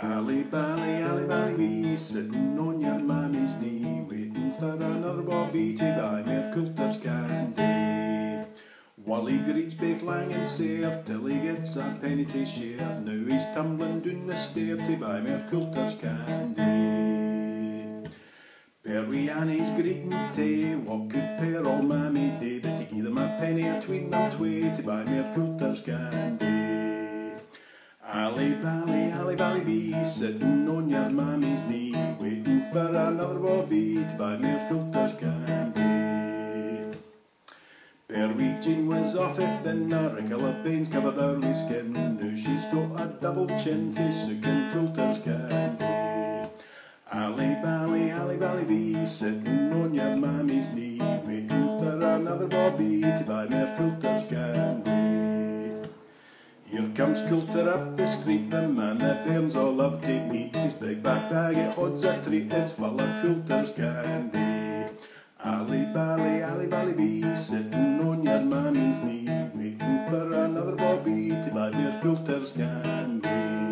Alley bally, alley bally, me sitting on your mammy's knee, waiting for another bobby to buy me Coulter's candy. While he greets Beth Lang and Sayre till he gets a penny to share, now he's tumbling down the stair to buy me Coulter's candy. Per wee Annie's greeting tay, what could pair all mammy day, but to give them a penny atween them tway to buy me Coulter's candy. Ali, Bali, Ali, Bali bee, sitting on your mammy's knee, waiting for another bobby beat by me as candy. Norwegian was off it then, a wrinkle of veins covered her wee skin. Now she's got a double chin, face looking cold as candy. Ali, Bali, Ali, Bali bee, sitting on your mammy's knee, waiting for another bobby beat by me as candy. comes skulter up the street, the man that bends all of me. His big back bag, it holds a tree, it's full of coulters can be. ali bally, Ali bally be sitting on your mammy's knee, waiting for another bobby to buy a coulters can be.